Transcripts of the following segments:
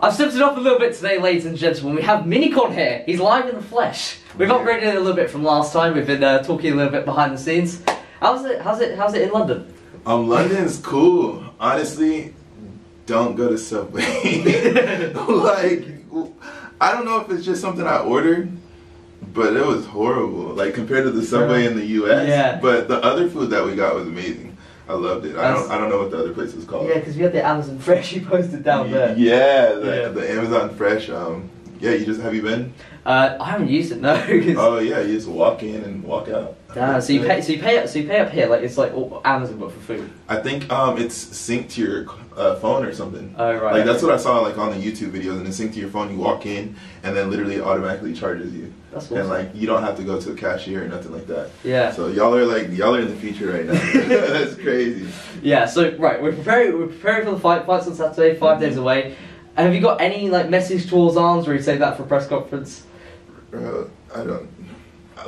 I've stepped it up a little bit today, ladies and gentlemen. We have Minikon here. He's live in the flesh. We've upgraded it a little bit from last time. We've been uh, talking a little bit behind the scenes. How's it? How's it? How's it in London? Um, London's cool. Honestly, don't go to Subway. like, I don't know if it's just something I ordered, but it was horrible. Like compared to the Subway in the U.S. Yeah. But the other food that we got was amazing. I loved it. I don't. I don't know what the other place is called. Yeah, because we had the Amazon Fresh you posted down there. Yeah, the, Yeah. the Amazon Fresh. Um, yeah, you just have you been? Uh, I haven't used it no. Oh yeah, you just walk in and walk out. Ah, so you pay, so you pay, so you pay up here like it's like Amazon but for food. I think um, it's synced to your uh, phone or something. Oh right. Like that's what I saw like on the YouTube videos, and it's synced to your phone. You walk in, and then literally it automatically charges you, That's awesome. and like you don't have to go to a cashier or nothing like that. yeah. So y'all are like y'all are in the future right now. that's crazy. Yeah. So right, we're preparing. We're preparing for the fight. Fights on Saturday. 5 days away. Have you got any like message towards Armz, where you say that for a press conference? Bro, I don't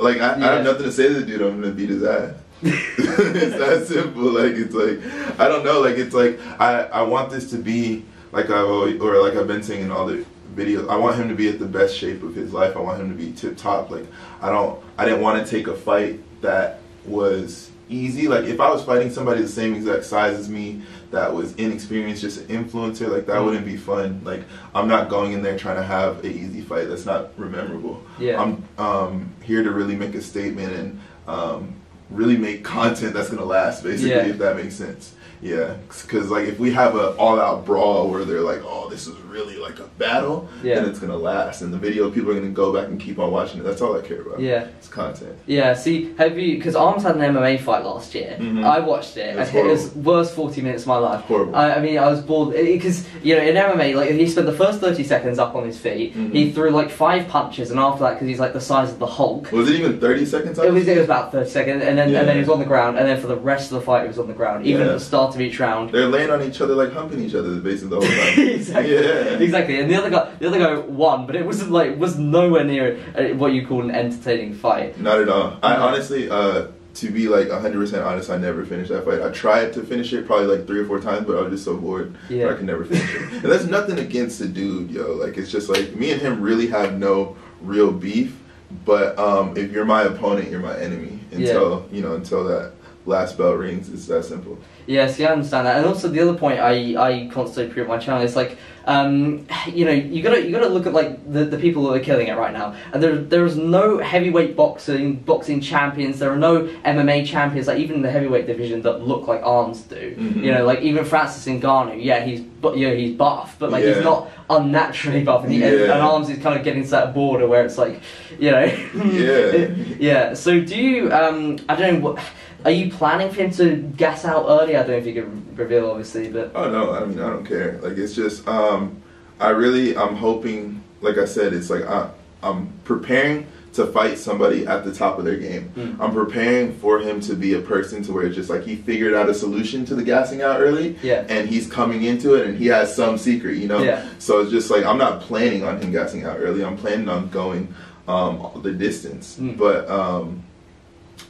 like I, I have nothing to say to the dude. I'm gonna beat his ass. it's that simple. Like it's like I don't know. Like it's like I I want this to be like I always, or like I've been saying in all the videos. I want him to be at the best shape of his life. I want him to be tip top. Like I don't. I didn't want to take a fight that was easy. Like if I was fighting somebody the same exact size as me that was inexperienced, just an influencer, like that Mhm. wouldn't be fun. Like I'm not going in there trying to have an easy fight. That's not memorable. Yeah. I'm um, here to really make a statement and um, really make content that's gonna last, basically, Yeah. if that makes sense. Yeah, because like if we have an all-out brawl where they're like, "Oh, this is really like a battle," Yeah. then it's gonna last, and the video people are gonna go back and keep on watching it. That's all I care about. Yeah. it's content. Yeah, see, have you? Because Armz had an MMA fight last year. Mhm. I watched it. It was worst forty minutes of my life. Horrible. I, I mean, I was bored because you know in MMA, like he spent the first thirty seconds up on his feet. Mhm. He threw like five punches, and after that, because he's like the size of the Hulk, Was it even 30 seconds? it was it was about thirty seconds, and then Yeah. and then he was on the ground, and then for the rest of the fight, he was on the ground. Even Yeah. at the start of each round. They're laying on each other like humping each other basically the whole time. exactly. Yeah. Exactly. And the other guy, the other guy won, but it wasn't like was nowhere near what you call an entertaining fight. Not at all. I honestly, uh, to be like 100% honest, I never finished that fight. I tried to finish it probably like three or four times, but I was just so bored. Yeah. that I could never finish it. And that's nothing against the dude, yo. Like, it's just like me and him really have no real beef. But um, if you're my opponent, you're my enemy until, you know, until that last bell rings. It's that simple. Yes, yeah, I understand that. And also the other point I, I constantly prove on my channel is like, um, you know, you gotta you gotta look at like the, the people that are killing it right now. And there there is no heavyweight boxing boxing champions. There are no MMA champions like even in the heavyweight division that look like Armz do. Mhm. You know, like even Francis Ngannou, yeah, he's but you know he's buff, but like Yeah. he's not unnaturally buff. And, he, Yeah. and Armz is kind of getting to that border where it's like, you know, Yeah. yeah. So do you? Um, I don't know. What, are you planning for him to gas out early? I don't know if you can reveal, obviously, but Oh no, I mean I don't care. Like it's just um I really I'm hoping like I said it's like I I'm preparing to fight somebody at the top of their game. Mm. I'm preparing for him to be a person to where it's just like he figured out a solution to the gassing out early Yeah. and he's coming into it and he has some secret, you know? Yeah. So it's just like I'm not planning on him gassing out early. I'm planning on going um the distance. Mm. But um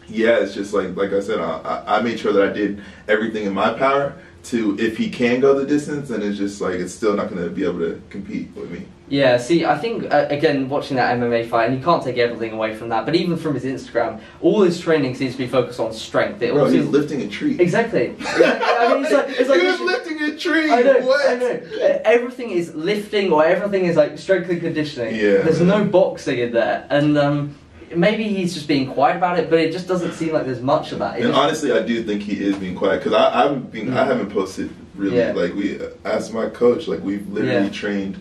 yeah, it's just like like I said, I, I made sure that I did everything in my power to if he can go the distance, then it's just like it's still not going to be able to compete with me. yeah. See, I think uh, again, watching that MMA fight, and you can't take everything away from that. But even from his Instagram, all his training seems to be focused on strength. It Bro, he's lifting a tree. exactly. Yeah, I mean, it's like it's like he was lifting a tree. I know, what? I know. Everything is lifting, or everything is like strength and conditioning. Yeah. There's no boxing in there, and um, maybe he's just being quiet about it, but it just doesn't seem like there's much of that. It And honestly, I do think he is being quiet because I I've been I Mm. haven't posted really Yeah. like we asked my coach like we've literally Yeah. trained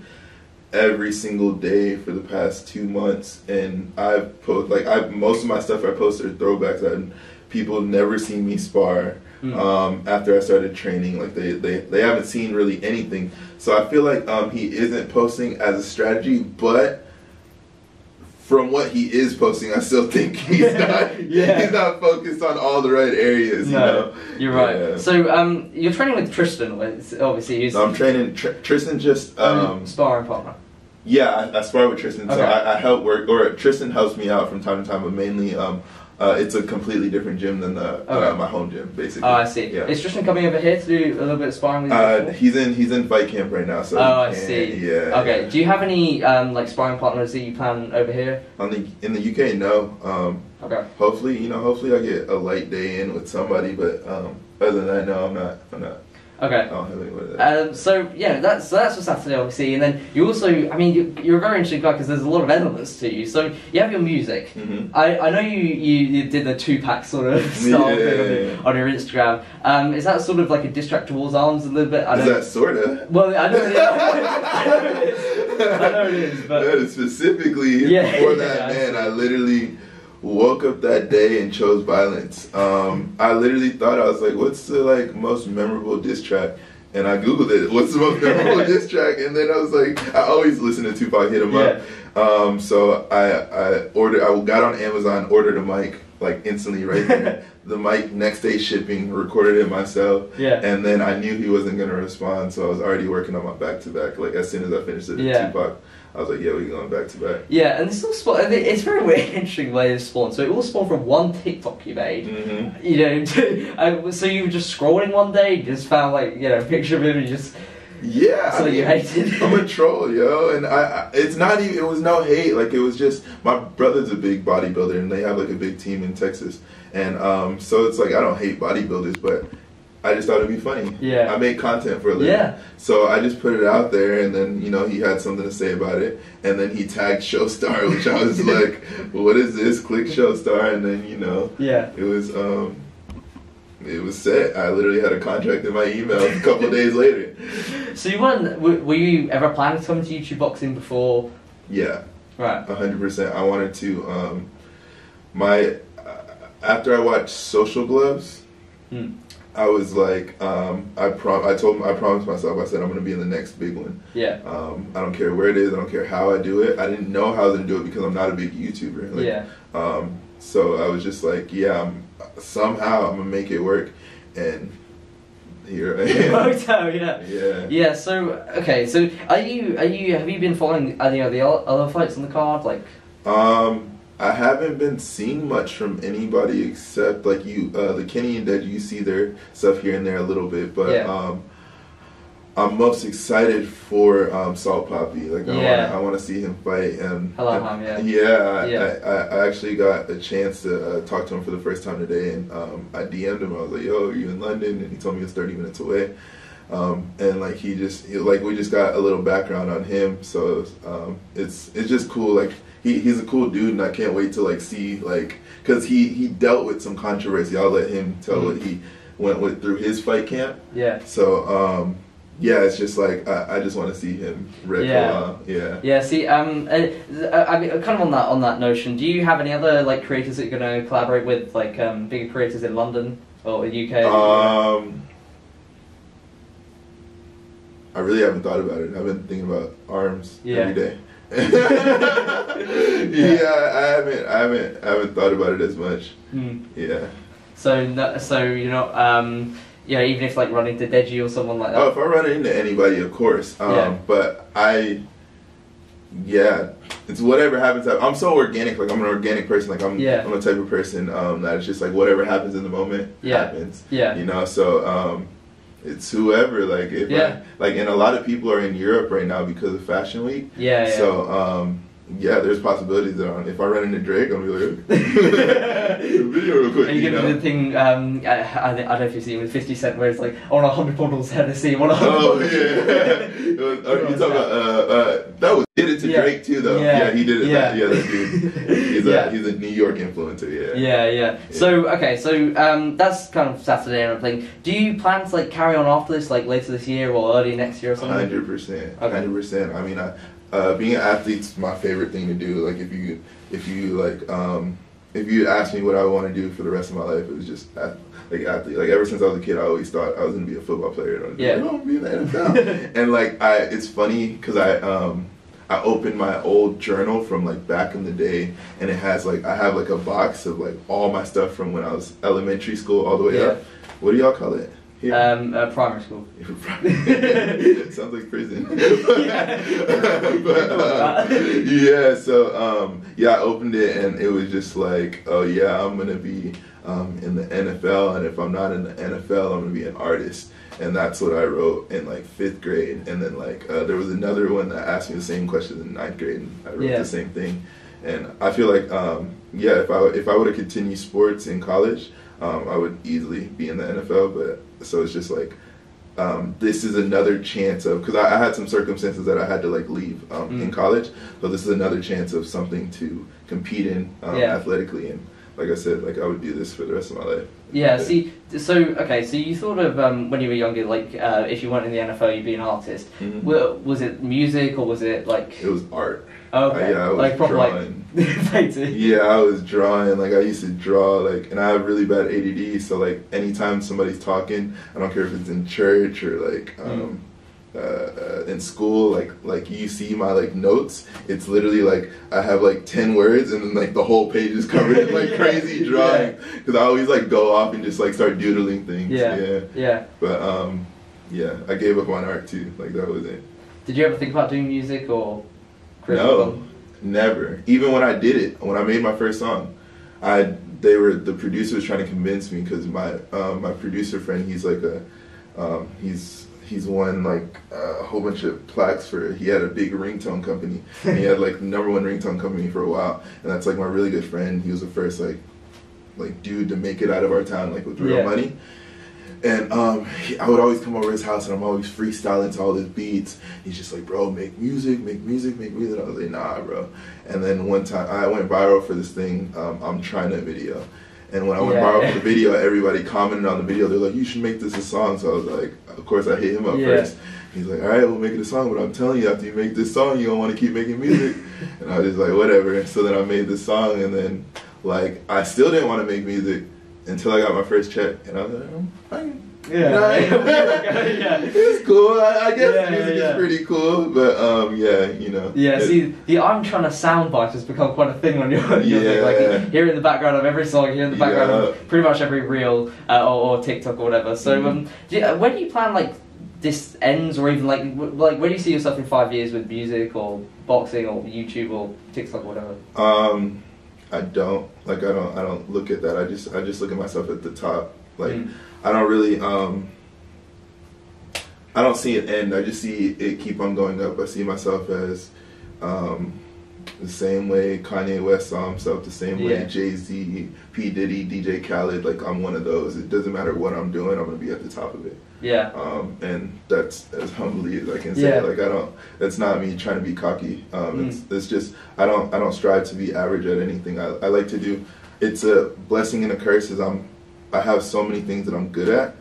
every single day for the past two months and I've post like I most of my stuff I post are throwbacks and people never seen me spar Mm. um, after I started training like they, they they haven't seen really anything so I feel like um, he isn't posting as a strategy but from what he is posting, I still think he's not. Yeah. He's not focused on all the right areas. You no, know. you're right. Yeah. So um, you're training with Tristan, obviously. Who's So I'm training Tr- Tristan. Just um, um, sparring partner. yeah, I, I spar with Tristan. So Okay. I, I help work, or Tristan helps me out from time to time, but mainly um, Uh, it's a completely different gym than the Okay. uh, my home gym, basically. Oh, I see. Yeah. Is Tristan coming over here to do a little bit of sparring with you? Uh, he's in he's in fight camp right now, so oh, I see. Yeah. Okay. Do you have any um, like sparring partners that you plan over here? On the in the UK, no. Um, Okay. hopefully, you know, hopefully I get a light day in with somebody, but um, other than that, no, I'm not. I'm not. Okay. don't have any of that. Um, so yeah, that's so that's for Saturday, obviously, and then you also, I mean, you, you're a very interesting guy because there's a lot of elements to you. So you have your music. hmm I, I know you, you, you did the Tupac sort of style Yeah. thing on, your, on your Instagram. Um, is that sort of like a diss track towards Armz a little bit? I Is know. that sorta? well, I know. I know it is. I know it is, but No, specifically Yeah, for yeah, that man. I literally woke up that day and chose violence. Um, I literally thought I was like, "What's the like most memorable diss track?" And I googled it. What's the most memorable diss track? And then I was like, I always listen to Tupac hit him up. Um, so I I ordered. I got on Amazon, ordered a mic like instantly right there. the mic next day shipping, recorded it myself. Yeah. And then I knew he wasn't gonna respond, so I was already working on my back to back. Like as soon as I finished it, Yeah. Tupac, I was like, yeah, we're going back to back. Yeah, and this all spawned. It's very weird, interesting way it spawned. So it all spawned from one TikTok you made. hmm You know, uh, so you were just scrolling one day, just found like you know a picture of him, and just Yeah. I so you mean, hated. I'm a troll, yo, and I, I. It's not even. It was no hate. Like it was just my brother's a big bodybuilder, and they have like a big team in Texas, and um, so it's like I don't hate bodybuilders, but I just thought it'd be funny. Yeah. I make content for a living. Yeah. So I just put it out there, and then you know he had something to say about it, and then he tagged Showstar, which I was like, "What is this?" Click Showstar, and then you know yeah. it was um, it was set. I literally had a contract in my email a couple of days later. So you weren't. Were, you ever planning to come to YouTube boxing before? Yeah, Right. a hundred percent. I wanted to. Um, my uh, after I watched Social Gloves, Hmm. I was like, um, I prom. I told I promised myself. I said I'm gonna be in the next big one. Yeah. Um, I don't care where it is. I don't care how I do it. I didn't know how I was gonna do it because I'm not a big YouTuber. Like, yeah. Um, so I was just like, yeah, I'm, somehow I'm gonna make it work, and here I It am. worked out. Yeah. yeah. Yeah. So okay. So are you? Are you? Have you been following any of the other fights on the card? Like. Um, I haven't been seeing much from anybody except like you, uh, the Kenny and Dead. You see their stuff here and there a little bit, but Yeah. um, I'm most excited for um, Salt Papi. Like I Yeah. want, I want to see him fight. And Hello, Ham, yeah. yeah, I, Yeah. I, I, I actually got a chance to uh, talk to him for the first time today, and um, I DM'd him. I was like, "Yo, are you in London?" And he told me was 30 minutes away. Um, and like he just like we just got a little background on him, so um, it's it's just cool. Like he, he's a cool dude, and I can't wait to like see like because he he dealt with some controversy. I'll let him tell what he went with through his fight camp. Yeah. So um, yeah, it's just like I, I just want to see him rip Yeah. Yeah. Yeah. See. Um. Uh, I mean, kind of on that on that notion. Do you have any other like creators that you're going to collaborate with, like um, bigger creators in London or the UK? Um, I really haven't thought about it. I've been thinking about Armz Yeah. every day. yeah, I haven't, I haven't, I haven't thought about it as much. Hmm. Yeah. So no, so you know um yeah even if like running to Deji or someone like that. Oh, if I run into anybody, of course. Um, Yeah. But I, yeah, it's whatever happens. I'm so organic. Like I'm an organic person. Like I'm, Yeah. I'm a type of person um, that it's just like whatever happens in the moment Yeah. happens. Yeah. You know. So um, it's whoever. Like if Yeah. I, like, and a lot of people are in Europe right now because of Fashion Week. Yeah. Yeah. So um, yeah, there's possibilities that um, if I run into Drake, gonna be like, video real quick. Are you You gonna know? the thing? Um, I, I, I don't know if you've seen it with Fifty Cent, where it's like, I want a hundred bottles Hennessy, a hundred Oh bottles. yeah, was- you talking about uh, uh, that was did it to Yeah. Drake too though. Yeah. Yeah, he did it. Yeah. That, yeah, that dude. He's Yeah. a he's a New York influencer. Yeah. Yeah, yeah. So okay, so um, that's kind of Saturday and everything. Do you plan to like carry on after this, like later this year or early next year or something? Hundred percent. Okay. Hundred percent. I mean, I, uh, being an athlete's my favorite thing to do. Like if you if you like um if you asked me what I want to do for the rest of my life, it was just ath- like athlete. Like ever since I was a kid, I always thought I was gonna be a football player. And I Yeah. like, be in the NFL. and like I, it's funny because I um. I opened my old journal from like back in the day, and it has like I have like a box of like all my stuff from when I was elementary school all the way Yeah. up. What do y'all call it? Here. Um, uh, primary school. Sounds like prison. but, uh, yeah, so um, yeah, I opened it and it was just like, oh yeah, I'm gonna be um, in the NFL, and if I'm not in the NFL, I'm gonna be an artist. And that's what I wrote in like fifth grade. And then like uh, there was another one that asked me the same question in ninth grade, and I wrote Yeah. the same thing. And I feel like um, yeah, if I if I would have continued sports in college, um, I would easily be in the NFL. But so it's just like um, this is another chance of because I, I had some circumstances that I had to like leave um, in Mm. college, so this is another chance of something to compete in um, Yeah. athletically, and like I said, like I would do this for the rest of my life. Yeah, see, so okay, so you thought of um, when you were younger, like uh, if you weren't in the NFL, you'd be an artist. Mhm. Wa- Was it music or was it like It was art. Okay, yeah, I was like proper drawing. like? Yeah, I was drawing. Like I used to draw. Like, and I have really bad ADD. So like, anytime somebody's talking, I don't care if it's in church or like um, uh, uh, in school. Like, like you see my like notes. It's literally like I have like ten words, and then like the whole page is covered in like Yeah. crazy drawing. Because I always like go off and just like start doodling things. Yeah. yeah. Yeah. But um, yeah, I gave up on art too. Like that was it. Did you ever think about doing music or? Career No, never. Even when I did it, when I made my first song, I they were the producer was trying to convince me because my um, my producer friend he's like a um, he's he's won like a whole bunch of plaques for he had a big ringtone company. And he had like the number one ringtone company for a while. And that's like my really good friend. He was the first like like dude to make it out of our town like with real Yeah. money and um, he, I would always come over his house and I'm always freestyling to all his beats. He's just like, bro, make music, make music, make music. I was like, nah, bro. And then one time I went viral for this thing, um, I'm trying to video. And when I went Yeah. viral for the video, everybody commented on the video. They're like, you should make this a song. So I was like, of course I hit him up Yeah. first. He's like, all right, we'll make it a song. But I'm telling you, after you make this song, you don't want to keep making music. and I was just like, whatever. So then I made this song. And then, like, I still didn't want to make music until I got my first check. And I was like, I'm fine. Yeah. Yeah. It's cool. I, I guess Yeah, music yeah. is pretty cool, but um, yeah, you know. Yeah, see, the I'm trying to soundbite has become quite a thing on your, your thing. Yeah. Like, it in the background of every song, here in the background Yeah. of pretty much every reel uh, or, or TikTok or whatever. So, Mhm. um, do you, where do you plan, like, this ends, or even, like, like, where do you see yourself in five years with music or boxing or YouTube or TikTok or whatever? Um, I don't like. I don't. I don't look at that. I just. I just look at myself at the top. Like, Mm. I don't really. Um, I don't see an end. I just see it keep on going up. I see myself as um, the same way Kanye West saw himself, the same way Yeah. Jay Z, P Diddy, DJ Khaled. Like I'm one of those. It doesn't matter what I'm doing. I'm gonna be at the top of it. Yeah. um, and that's as humbly as I can say. Yeah. Like I don't. That's not me trying to be cocky. Um, Mm. It's it's just I don't I don't strive to be average at anything. I, I like to do. It's a blessing and a curse. Is I'm I have so many things that I'm good at,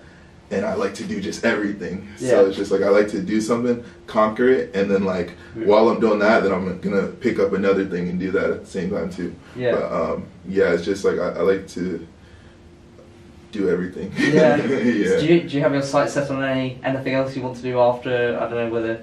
and I like to do just everything. Yeah. So it's just like I like to do something, conquer it, and then like Yeah. while I'm doing that, then I'm gonna pick up another thing and do that at the same time too. Yeah. But um, yeah, it's just like I, I like to do everything. Yeah. yeah. Do, you, do you have your sights set on any anything else you want to do after I don't know whether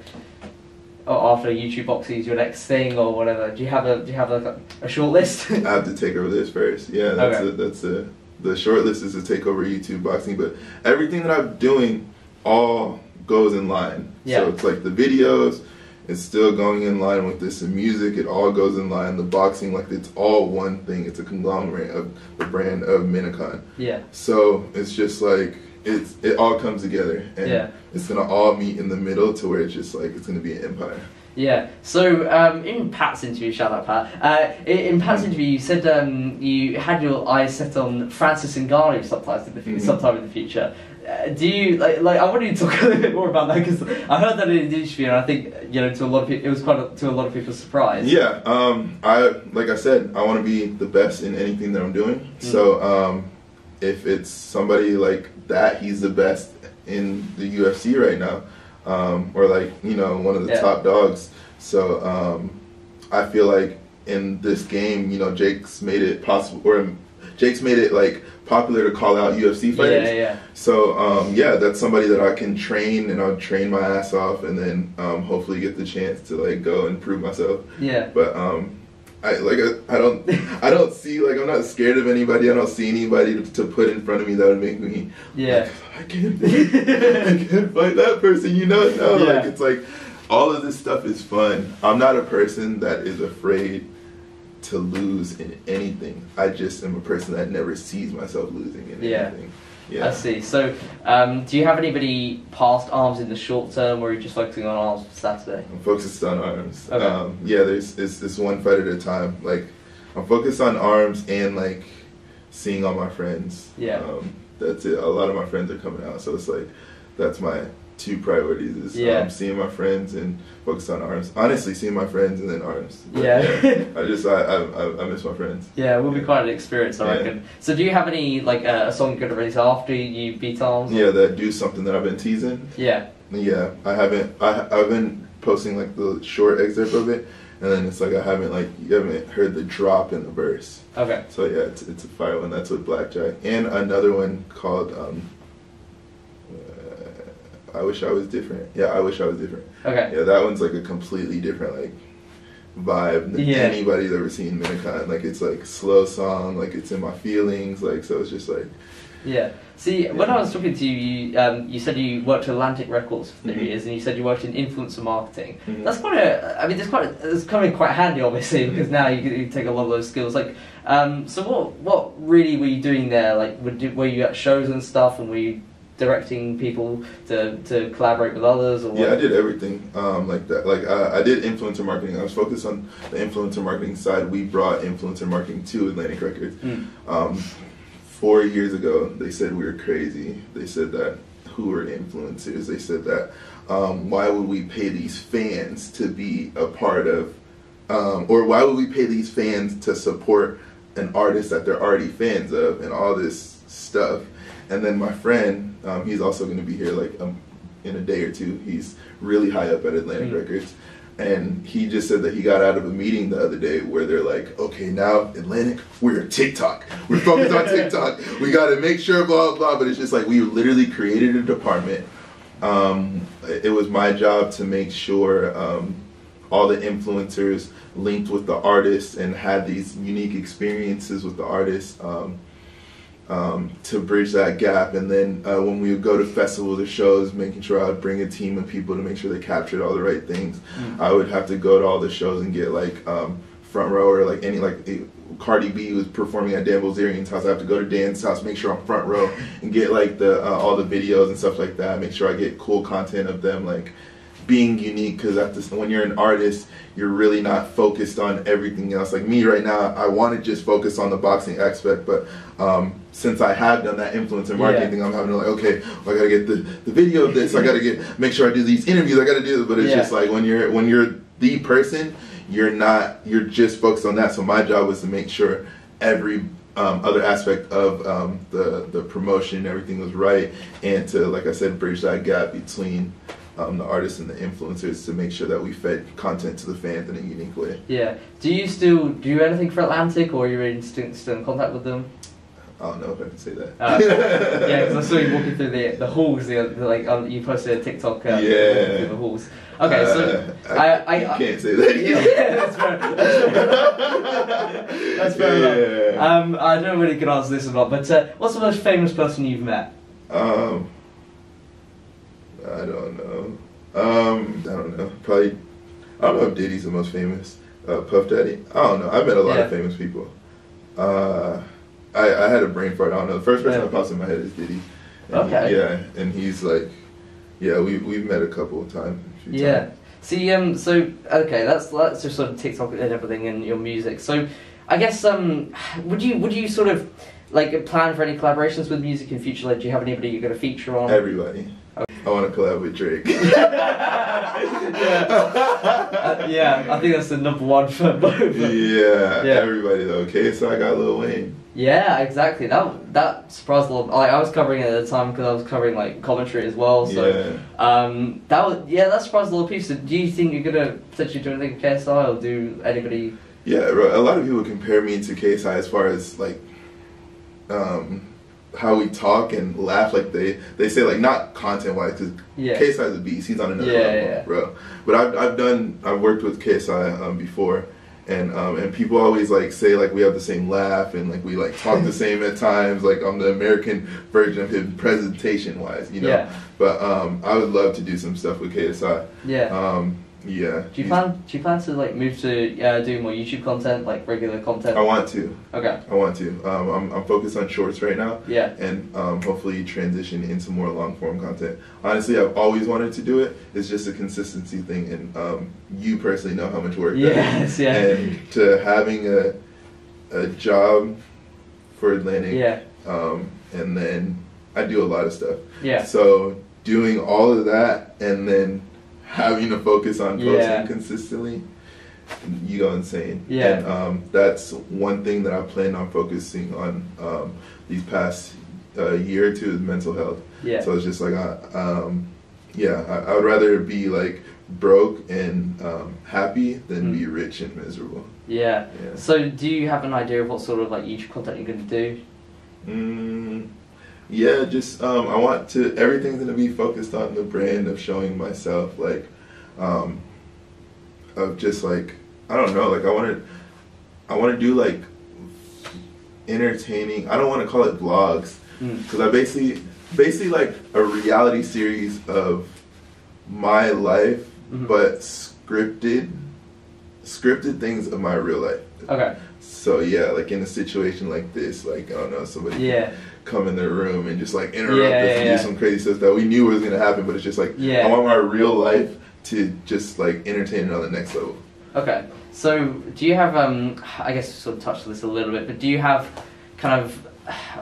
or after YouTube boxes your next thing or whatever? Do you have a do you have a, a short list? I have to take over this first. Yeah, that's Okay. a, that's a, the short list is to take over YouTube boxing, but everything that I'm doing all goes in line. Yeah. So it's like the videos, it's still going in line with this. The music, it all goes in line. The boxing, like it's all one thing. It's a conglomerate of the brand of Minikon. yeah. So it's just like it's it all comes together, and Yeah. it's gonna all meet in the middle to where it's just like it's gonna be an empire. Yeah. So um, in Pat's interview, shout out Pat. Uh, in, in Pat's interview, you said um, you had your eyes set on Francis Ngannou sometime in the fu- Mhm. sometime in the future. Uh, do you like, like? I want you to talk a little bit more about that because I heard that in the interview, and I think you know to a lot of people, it was quite a, to a lot of people's surprise. Yeah, um, I like I said, I want to be the best in anything that I'm doing. Mm. So um, if it's somebody like that, he's the best in the UFC right now, um, or like you know one of the Yeah. top dogs. So um, I feel like in this game, you know, Jake's made it possible, or Jake's made it like popular to call out UFC fighters. Yeah, yeah. So um, yeah, that's somebody that I can train, and I'll train my ass off, and then um, hopefully get the chance to like go and prove myself. Yeah. But um, I like I, I don't I don't see like I'm not scared of anybody. I don't see anybody to, to put in front of me that would make me Yeah. I can't I can't fight that person. You know, no, Yeah. like it's like all of this stuff is fun. I'm not a person that is afraid to lose in anything. I just am a person that never sees myself losing in Yeah. anything. Yeah. I see. So, um, do you have anybody past Armz in the short term, or are you just focusing on Armz for Saturday? I'm focused on Armz. Okay. Um, yeah, there's it's, it's one fight at a time. Like I'm focused on Armz and like seeing all my friends. Yeah. Um, that's it. A lot of my friends are coming out, so it's like that's my two priorities is Yeah. um, seeing my friends and focus on Armz. Honestly, seeing my friends and then Armz. But, Yeah. I just I, I I miss my friends. Yeah, it will be quite an experience, I Yeah. reckon. So, do you have any like uh, a song you're gonna release after you beat Armz? Yeah, that do something that I've been teasing. Yeah. Yeah, I haven't. I I've been posting like the short excerpt of it, and then it's like I haven't like you haven't heard the drop in the verse. Okay. So yeah, it's it's a fire one. That's with Blackjack, and another one called um, I wish I was different. Yeah, I wish I was different. Okay. Yeah, that one's like a completely different like vibe than Yeah. anybody's ever seen Minikon. Like it's like slow song, like it's in my feelings. Like so, it's just like Yeah. See, when I was talking to you, you, um, you said you worked at Atlantic Records for 3 Mhm. years, and you said you worked in influencer marketing. Mhm. That's quite a. I mean, it's quite. A, it's coming quite handy, obviously, because now you, you take a lot of those skills. Like, um, so what? What really were you doing there? Like, were, were you at shows and stuff, and were you directing people to, to collaborate with others? Or Yeah, I did everything um, like that. Like I, I did influencer marketing. I was focused on the influencer marketing side. We brought influencer marketing to Atlantic Records. Mm. Um, four years ago, they said we were crazy. They said that who are influencers? They said that um, why would we pay these fans to be a part of, um, or why would we pay these fans to support an artist that they're already fans of, and all this stuff. And then my friend, um, he's also going to be here like um, in a day or two. He's really high up at Atlantic Mm. Records. And he just said that he got out of a meeting the other day where they're like, okay, now Atlantic, we're TikTok. We're focused on TikTok. We got to make sure, blah, blah. But it's just like we literally created a department. Um, it was my job to make sure um, all the influencers linked with the artists and had these unique experiences with the artists. Um, um, to bridge that gap. And then uh, when we would go to festivals or shows, making sure I would bring a team of people to make sure they captured all the right things. Mm. I would have to go to all the shows and get like um, front row or like any like eh, Cardi B was performing at Dan Bilzerian's house. I have to go to Dan's house, make sure I'm front row and get like the uh, all the videos and stuff like that. Make sure I get cool content of them like being unique because at this, when you're an artist, you're really not focused on everything else. Like me right now, I want to just focus on the boxing aspect, but um, since I have done that influencer marketing Yeah. thing, I'm having to like, okay, I gotta get the, the video of this. I gotta get make sure I do these interviews. I gotta do this. But it's Yeah. just like when you're when you're the person, you're not you're just focused on that. So my job was to make sure every um, other aspect of um, the the promotion, everything was right, and to like I said, bridge that gap between um, the artists and the influencers to make sure that we fed content to the fans in a unique way. Yeah. Do you still do anything for Atlantic, or are you in, still, still in contact with them? I don't know if I can say that. Uh, yeah, because I saw you walking through the the halls. The, the like um, you posted a TikTok. Uh, Yeah. through the halls. Okay, so Uh, I, I, you I can't say that. yeah, that's fair. That's fair, that's fair enough. Yeah. Um, I don't know whether you can answer this or not, but uh, what's the most famous person you've met? Um, I don't know. Um, I don't know. Probably. I don't know if Diddy's the most famous. Uh, Puff Daddy. I don't know. I've met a lot Yeah. of famous people. Uh, I I had a brain fart. I don't know. The first person Yeah. that pops in my head is Diddy. And he- Okay. yeah, and he's like, yeah, we we've met a couple of times. Yeah. times. See, um, so okay, that's that's just sort of TikTok and everything and your music. So, I guess um, would you would you sort of like plan for any collaborations with music in future? Like, do you have anybody you're going to feature on? Everybody. I want to collab with Drake. Uh, yeah, I think that's the number one for both. yeah, Yeah. everybody though. Okay, so I got Lil Wayne. Yeah, exactly. That that surprised a lot. Like I was covering it at the time because I was covering like commentary as well. So yeah. um, that was yeah, that surprised a lot of people. So do you think you're gonna potentially do anything with KSI or do anybody? Yeah, a lot of people compare me to KSI as far as like um, how we talk and laugh. Like they they say like not content wise because Yeah. KSI is a beast. He's on another Yeah, level, yeah. bro. But I've I've done I've worked with KSI um, before, and um, and people always like say like we have the same laugh and like we like talk the same at times. Like I'm the American version of him, presentation wise, you know. Yeah. But um, I would love to do some stuff with KSI. Yeah. Yeah. do you plan do you plan to like move to uh, do more YouTube content, like regular content? I want to. Okay. I want to. Um, I'm, I'm focused on shorts right now. Yeah. and um, hopefully transition into more long form content. Honestly, I've always wanted to do it. It's just a consistency thing, and um, you personally know how much work. that Yes, is. yeah. And to having a a job for Atlantic, Yeah. um, and then I do a lot of stuff. Yeah. So doing all of that and then having to focus on posting Yeah. consistently, you go insane. Yeah. And um, that's one thing that I plan on focusing on um, these past uh, year or two is mental health. Yeah. So it's just like, I, um, yeah, I, I would rather be like broke and um, happy than Mm. be rich and miserable. Yeah. Yeah. So, do you have an idea of what sort of like YouTube content you're going to do? Mm, yeah, just um, I want to. Everything's gonna be focused on the brand of showing myself, like, um, of just like I don't know, like I want to, I want to do like entertaining. I don't want to call it vlogs Mm. because I basically, basically like a reality series of my life, Mhm. but scripted, scripted things of my real life. Okay. So yeah, like in a situation like this, like I don't know, somebody Yeah. Come in their room and just like interrupt Yeah, us yeah, and yeah. do some crazy stuff that we knew was gonna happen, but it's just like Yeah. I want my real life to just like entertain it on the next level. Okay. So, do you have um? I guess we sort of touched on this a little bit, but do you have kind of,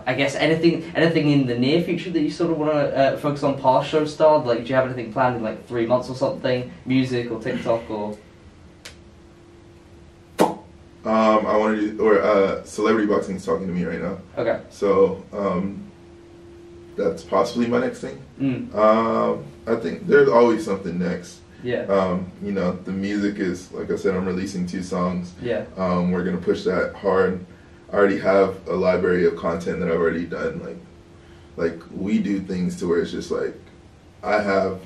I guess anything anything in the near future that you sort of want to uh, focus on past Showstar? Like, do you have anything planned in like three months or something? Music or TikTok or? Um, I want to do, or uh, celebrity boxing is talking to me right now, Okay. so um, that's possibly my next thing. Mm. Um, I think there's always something next. Yeah. Um, you know, the music is like I said, I'm releasing two songs. Yeah. Um, we're gonna push that hard. I already have a library of content that I've already done. Like, like we do things to where it's just like, I have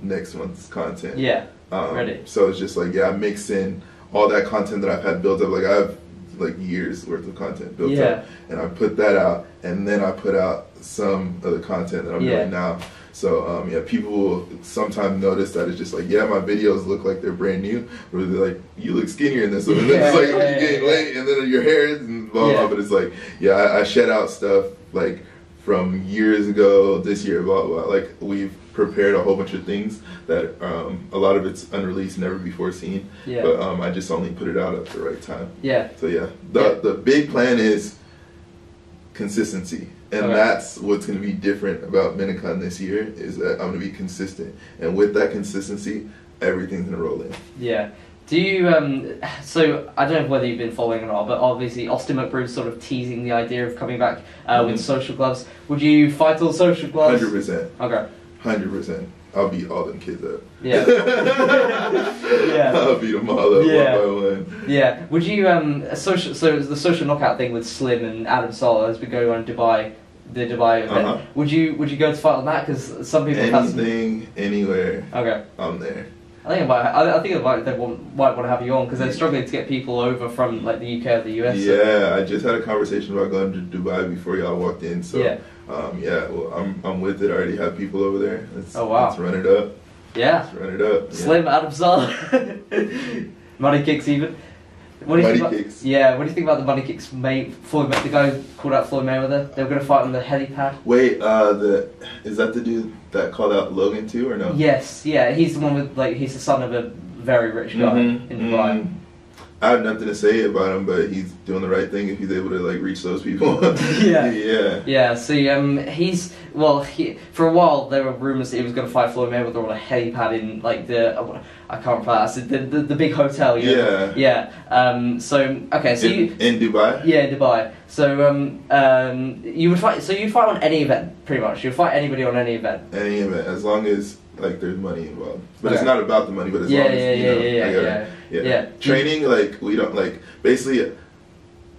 next month's content. Yeah. Um, ready. So it's just like yeah, I mix in all that content that I've had built up. Like I have like years worth of content built Yeah. up, and I put that out, and then I put out some of the content that I'm Yeah. doing now. So um, yeah, people will sometimes notice that it's just like yeah, my videos look like they're brand new, or they're like you look skinnier in this one, and then it's Yeah, like yeah, you gain yeah. weight, and then your hair is and blah blah. But it's like yeah, I, I shed out stuff like from years ago, this year, blah blah. blah. Like we've prepared a whole bunch of things that um, a lot of it's unreleased, never before seen. Yeah. But um, I just only put it out at the right time. Yeah. So yeah, the Yeah. the big plan is consistency, and that's what's going to be different about Minikon this year is that I'm going to be consistent, and with that consistency, everything's going to roll in. Yeah. Do you um? So I don't know whether you've been following or not, but obviously Austin McBroom's sort of teasing the idea of coming back uh, with Mhm. social gloves. Would you fight all social gloves? Hundred percent, Okay. Hundred percent. I'll beat all them kids up. Yeah. Yeah. I'll beat them all up Yeah. one by one. Yeah. Would you um? Social. So the social knockout thing with Slim and Adam Sala has been going on Dubai, the Dubai event. Uh-huh. Would you Would you go to fight on that? Because some people have had some. Anything, anywhere, Okay. I'm there. I think about. I, I think about they want, might want to have you on because they're struggling to get people over from like the UK or the US. Yeah, I just had a conversation about going to Dubai before y'all walked in. So Yeah. um, yeah, well, I'm I'm with it. I already have people over there. Let's, Oh, wow. Let's run it up. Yeah. Let's run it up. Yeah. Slim Adam Sala. money kicks even. What do you think about, kicks. Yeah, what do you think about the money kicks? May Floyd, the guy called out Floyd Mayweather. They were going to fight on the helipad. Wait, uh, the is that the dude that called out Logan too, or no? Yes, yeah, he's the one with like he's the son of a very rich guy Mhm, in Dubai. mhm. I have nothing to say about him, but he's doing the right thing if he's able to like reach those people. Yeah. yeah. Yeah, see, um, he's well. He for a while there were rumors that he was going to fight Floyd Mayweather on a helipad in like the I can't pronounce it the the, the big hotel. You know? Yeah. Yeah. Um. So okay. So you. In, in Dubai. Yeah, Dubai. So um, um, you would fight. So you'd fight on any event, pretty much. You'd fight anybody on any event. Any event, as long as like there's money involved. But it's not about the money, but as Yeah, long as yeah, you yeah, know, yeah, yeah, gotta- yeah. yeah. Yeah. Training, like we don't like basically.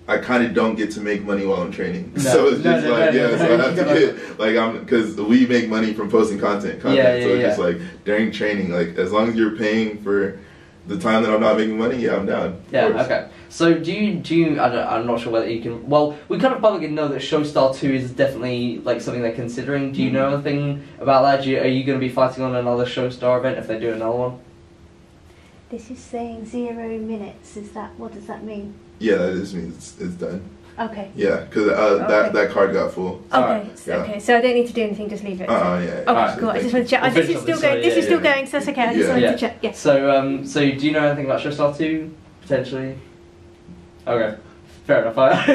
I kind of don't get to make money while I'm training, No. so it's just no, like no, yeah. no, so I have to get like I'm because we make money from posting content. Content, Yeah, yeah, so it's yeah. just like during training, like as long as you're paying for the time that I'm not making money, yeah, I'm down. Yeah. Okay. So do you do you? I don't, I'm not sure whether you can. Well, we kind of publicly know that Showstar Two is definitely like something they're considering. Do you hmm. know anything about that? Do you, are you going to be fighting on another Showstar event if they do another one? This is saying zero minutes. Is that what does that mean? Yeah, that just means it's, it's done. Okay. Yeah, because uh, that Okay. that card got full. Alright, Okay. so- yeah. Okay. So I don't need to do anything. Just leave it. Uh, uh yeah. Okay, Alright, cool. I just want to check. Oh, this is Officially, still sorry, going. This yeah, is still yeah. going. So that's okay. I just Yeah. wanted Yeah. to check. Yes. So um, so do you know anything about Showstar Two potentially? Okay. Fair enough.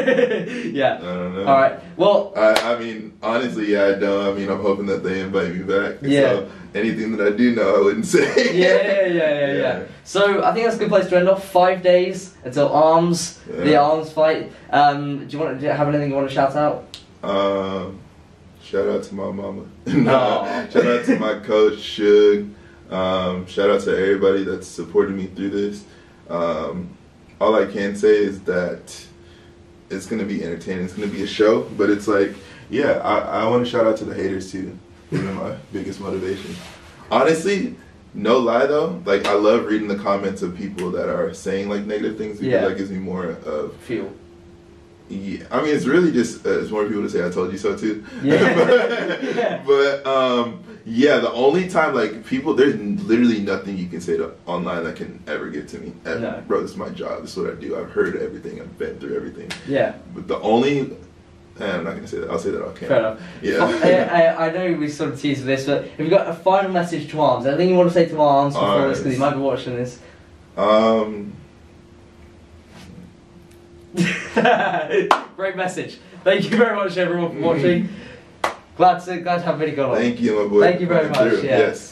yeah. I don't know. All right. Well, I, I mean, honestly, yeah, I don't. I mean, I'm hoping that they invite me back. Yeah. So anything that I do know, I wouldn't say. yeah, yeah, yeah, yeah, yeah. So I think that's a good place to end off. Five days until Armz, the Armz fight. Um, do you want to have anything you want to shout out? Um, shout out to my mama. No, shout out to my coach Suge. Um, shout out to everybody that's supported me through this. Um, all I can say is that it's gonna be entertaining. It's gonna be a show, but it's like, yeah, I, I want to shout out to the haters too. They're my biggest motivation. Honestly, no lie though, like I love reading the comments of people that are saying like negative things because Yeah. that gives me more of Feel. yeah, I mean, it's really just uh, it's more people to say "I told you so" too. Yeah. but, Yeah. but, um, yeah, the only time like people, there's literally nothing you can say to online that can ever get to me. Ever. No. Bro, this is my job. This is what I do. I've heard everything. I've been through everything. Yeah. But the only, I'm not gonna say that. I'll say that off Fair enough. Yeah. I, I, I know we sort of teased this, but have you got a final message to Armz? Anything you want to say to Armz before Armz. this? Because he might be watching this. Um, Great message. Thank you very much, everyone, for watching. Mm-hmm. Glad to glad to have on. thank you, my boy. Thank you very much, yeah. Yes.